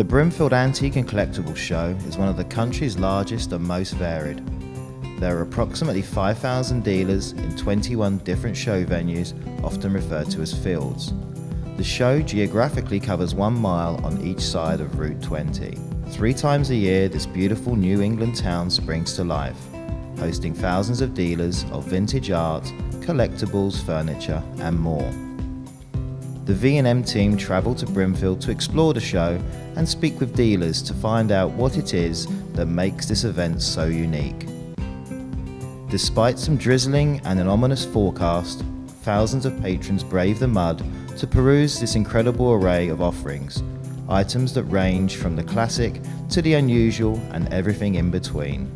The Brimfield Antique and Collectible Show is one of the country's largest and most varied. There are approximately 5,000 dealers in 21 different show venues, often referred to as fields. The show geographically covers one mile on each side of Route 20. Three times a year, this beautiful New England town springs to life, hosting thousands of dealers of vintage art, collectibles, furniture, and more. The V&M team travel to Brimfield to explore the show and speak with dealers to find out what it is that makes this event so unique. Despite some drizzling and an ominous forecast, thousands of patrons brave the mud to peruse this incredible array of offerings, items that range from the classic to the unusual and everything in between.